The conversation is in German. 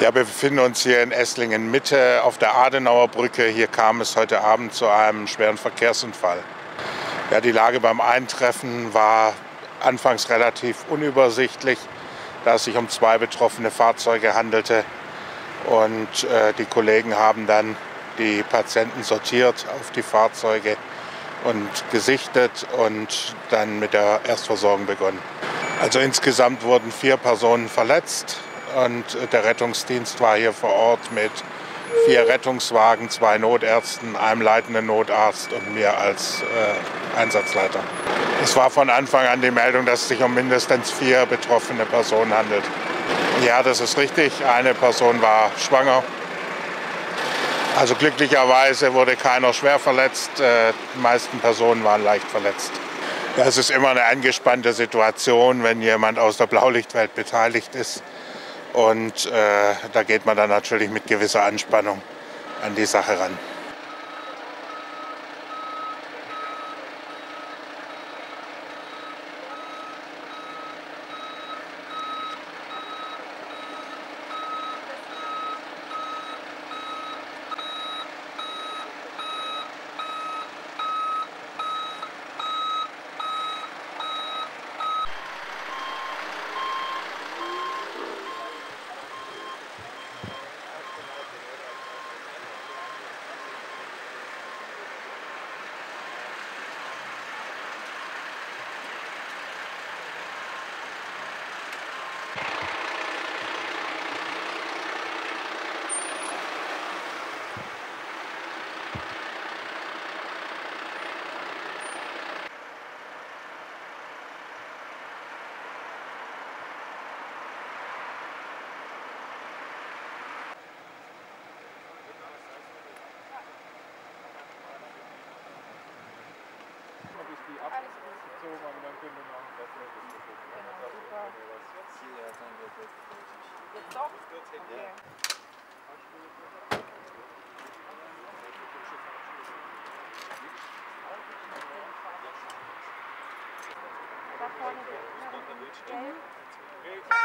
Ja, wir befinden uns hier in Esslingen Mitte auf der Adenauer Brücke. Hier kam es heute Abend zu einem schweren Verkehrsunfall. Ja, die Lage beim Eintreffen war anfangs relativ unübersichtlich, da es sich um zwei betroffene Fahrzeuge handelte. Und äh, die Kollegen haben dann die Patienten sortiert auf die Fahrzeuge und gesichtet und dann mit der Erstversorgung begonnen. Also insgesamt wurden vier Personen verletzt und der Rettungsdienst war hier vor Ort mit vier Rettungswagen, zwei Notärzten, einem leitenden Notarzt und mir als äh, Einsatzleiter. Es war von Anfang an die Meldung, dass es sich um mindestens vier betroffene Personen handelt. Ja, das ist richtig. Eine Person war schwanger. Also glücklicherweise wurde keiner schwer verletzt. Äh, die meisten Personen waren leicht verletzt. Ja, es ist immer eine angespannte Situation, wenn jemand aus der Blaulichtwelt beteiligt ist. Und äh, da geht man dann natürlich mit gewisser Anspannung an die Sache ran. Jetzt doch? Okay. Da vorne, gelb.